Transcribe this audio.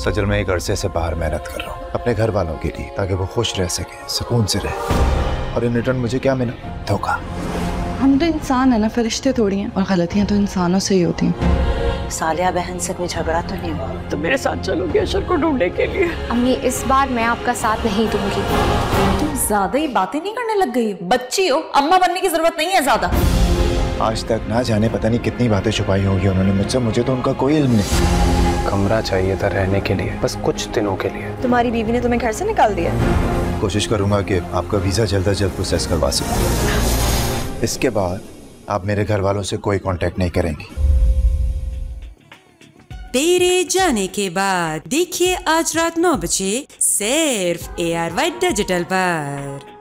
सजल मैं एक अरसे से बाहर मेहनत कर रहा हूँ। अपने घर वालों के लिए ताकि वो खुश रह सके सुकून से रहे। और इन रिटर्न मुझे क्या मिला? धोखा। हम तो इंसान है ना फरिश्ते थोड़ी हैं और गलतियाँ तो इंसानों से ही होती हैं। सालिया बहन से कोई झगड़ा तो नहीं हुआ? तो मेरे साथ चलोगे अशर को ढूँढने के लिए? अम्मी इस बार मैं आपका साथ नहीं दूँगी। तुम ज़्यादा ही बातें नहीं करने लग गई बच्ची हो अम्मा बनने की ज़रूरत नहीं है ज़्यादा। आज तक ना जाने पता नहीं कितनी बातें छुपाई होंगी उन्होंने मुझसे। मुझे तो उनका कोई इल्म नहीं। कमरा चाहिए था रहने के लिए बस कुछ दिनों के लिए। तुम्हारी बीवी ने तुम्हें घर से निकाल दिया? कोशिश करूँगा कि आपका वीज़ा जल्द अज जल्द प्रोसेस करवा सकूँ। इसके बाद आप मेरे घर वालों से कोई कांटेक्ट नहीं करेंगी। तेरे जाने के बाद देखिए आज रात नौ बजे सिर्फ़ ए आर वाई डिजिटल पर।